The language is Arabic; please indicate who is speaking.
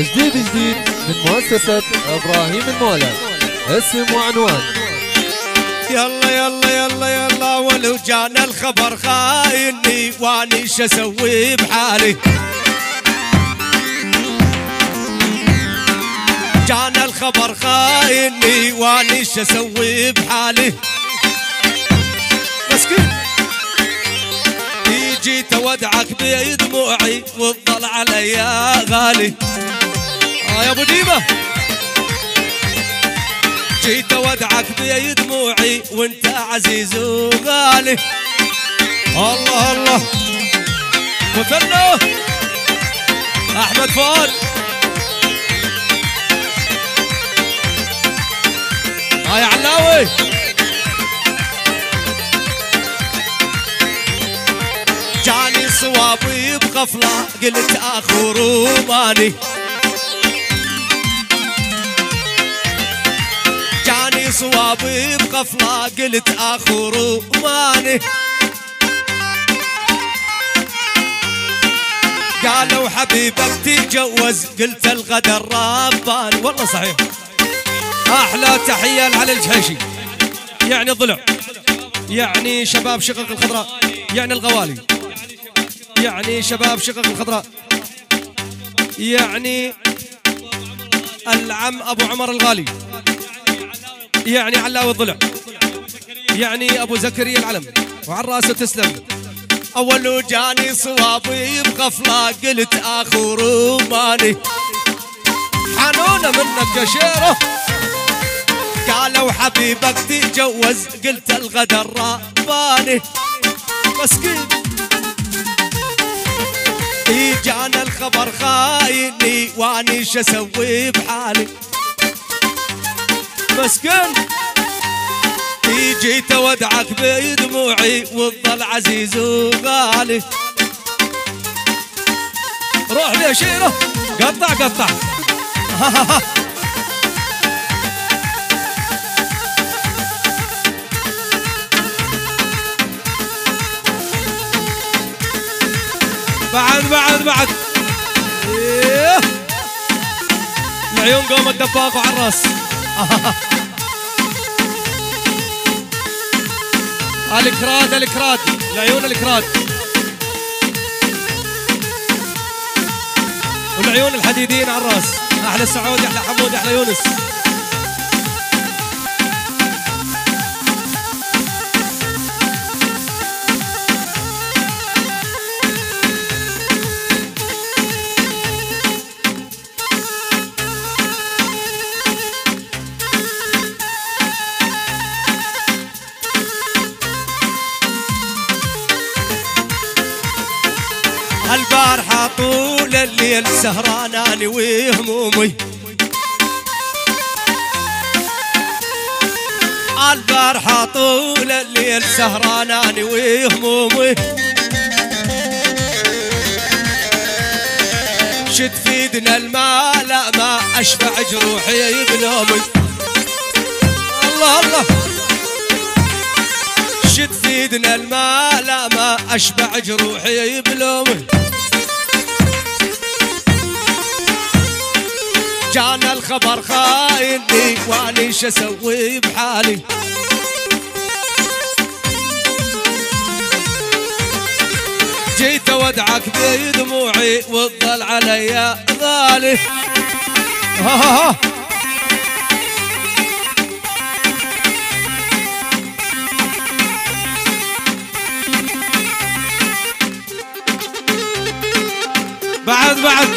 Speaker 1: جديد جديد من مؤسسة إبراهيم المولى. اسم وعنوان.
Speaker 2: يلا يلا يلا يلا ولو جانا الخبر خايني واني شو أسوي بحالي؟ جانا الخبر خايني واني شو أسوي بحالي؟ مسكين. جيت ودعك بدموعي وتظل علي غالي. يا أبو ديمه جيت ودعك بدموعي وأنت عزيز وغالي. الله الله. مثنى أحمد فؤاد. هاي علاوي. جاني صوابي بغفلة قلت اخو روماني صوابي بغفلة قلت اخو روماني قالوا حبيبك تجوز قلت الغدر رباني والله صحيح. أحلى تحية لعلي الجحيشي يعني ضلع. يعني شباب شقق الخضراء. يعني الغوالي. يعني شباب شقق الخضراء. يعني العم أبو عمر الغالي. يعني علاوي الضلع. يعني أبو زكريا العلم. وعلى راسه تسلم. أول جاني صوابي بغفله قلت اخو روماني حنونه منك شيرة. قالوا حبيبك تتجوز قلت الغدر رباني مسكين. جانا الخبر خايني واني شو أسوي بحالي؟ مسكين جيت ودعك بدموعي وتظل عزيز وغالي. روح لي شيرة. قطع قطع. بعد بعد بعد. إيه. العيون قوم الدباغ وعلى الراس. الكراد الكراد. العيون الكراد. والعيون الحديدين على الرأس. أحلى سعود أحلى حمود أحلى يونس. الليل سهران أنا وهمومي. البارحة طول الليل سهران أنا وهمومي. شد في إيدنا الماء لا ما اشبع جروحي بنومي. الله الله. شد في إيدنا الماء لا ما أشبع جروحي بلومي جانا الخبر خايني واني شو أسوي بحالي؟ جيت ودعك بدموعي وتظل علي غالي. بعد بعد.